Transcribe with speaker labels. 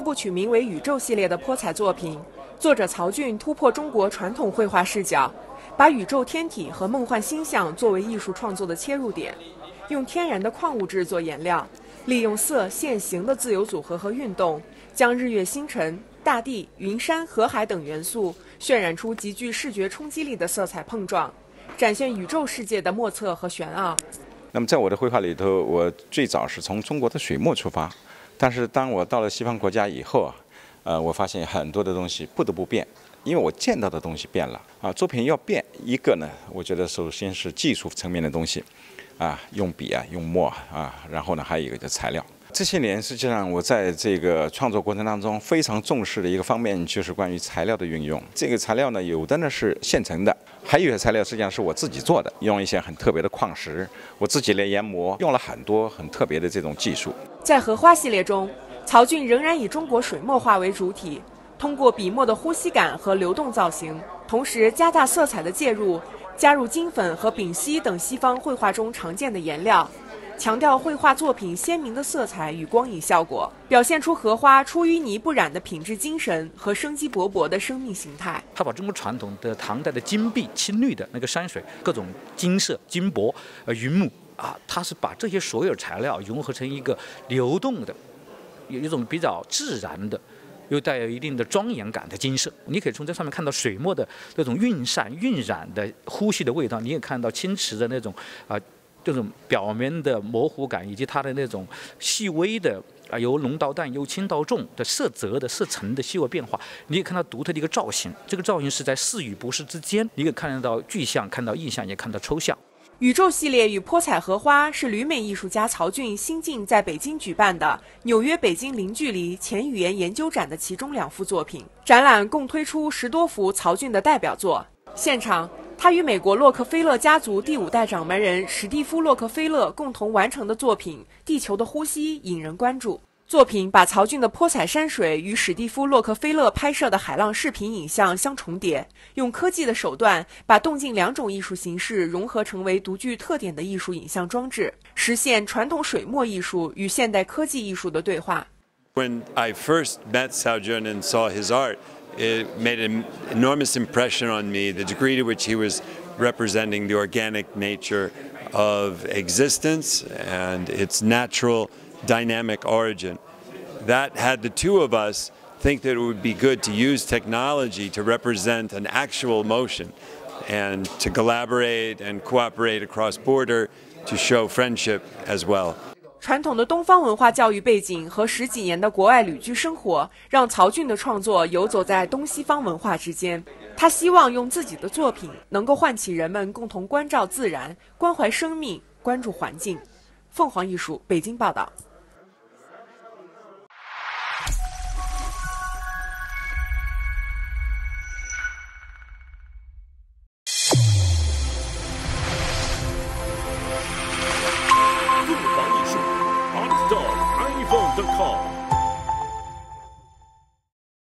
Speaker 1: 这部取名为《宇宙》系列的泼彩作品，作者曹骏突破中国传统绘画视角，把宇宙天体和梦幻星象作为艺术创作的切入点，用天然的矿物质做颜料，利用色、线、形的自由组合和运动，将日月星辰、大地、云山、河海等元素渲染出极具视觉冲击力的色彩碰撞，展现宇宙世界的莫测和玄奥。
Speaker 2: 那么，在我的绘画里头，我最早是从中国的水墨出发，但是当我到了西方国家以后啊，呃，我发现很多的东西不得不变，因为我见到的东西变了啊。作品要变，一个呢，我觉得首先是技术层面的东西，啊，用笔啊，用墨啊，然后呢，还有一个叫材料。这些年，实际上我在这个创作过程当中非常重视的一个方面，就是关于材料的运用。这个材料呢，有的呢是现成的，还有一些材料实际上是我自己做的，用一些很特别的矿石，我自己来研磨，用了很多很特别的这种技术。
Speaker 1: 在荷花系列中，曹俊仍然以中国水墨画为主体，通过笔墨的呼吸感和流动造型，同时加大色彩的介入，加入金粉和丙烯等西方绘画中常见的颜料。强调绘画作品鲜明的色彩与光影效果，表现出荷花出淤泥不染的品质精神和生机勃勃的生命形态。
Speaker 3: 他把中国传统的唐代的金碧青绿的那个山水，各种金色、金箔、呃云母啊，他是把这些所有材料融合成一个流动的，有一种比较自然的，又带有一定的庄严感的金色。你可以从这上面看到水墨的那种晕散、晕染的呼吸的味道，你也看到青瓷的那种啊。这种表面的模糊感，以及它的那种细微的啊，由浓到淡、由轻到重的色泽的色层的细微变化，你可以看到独特的一个造型。这个造型是在是与不是之间，你可以看得到具象，看到意象，也看到抽象。
Speaker 1: 宇宙系列与泼彩荷花是旅美艺术家曹俊新近在北京举办的纽约北京零距离前语言研究展的其中两幅作品。展览共推出十多幅曹骏的代表作。现场。他与美国洛克菲勒家族第五代掌门人史蒂夫·洛克菲勒共同完成的作品《地球的呼吸》引人关注。作品把曹骏的泼彩山水与史蒂夫·洛克菲勒拍摄的海浪视频影像相重叠，用科技的手段把动静两种艺术形式融合成为独具特点的艺术影像装置，实现传统水墨艺术与现代科技艺术的对话。
Speaker 4: When I first met Cao Jun and saw his art. It made an enormous impression on me, the degree to which he was representing the organic nature of existence and its natural dynamic origin. That had the two of us think that it would be good to use technology to represent an actual motion and to collaborate and cooperate across border to show friendship as well.
Speaker 1: 传统的东方文化教育背景和十几年的国外旅居生活，让曹骏的创作游走在东西方文化之间。他希望用自己的作品，能够唤起人们共同关照自然、关怀生命、关注环境。凤凰艺术北京报道。没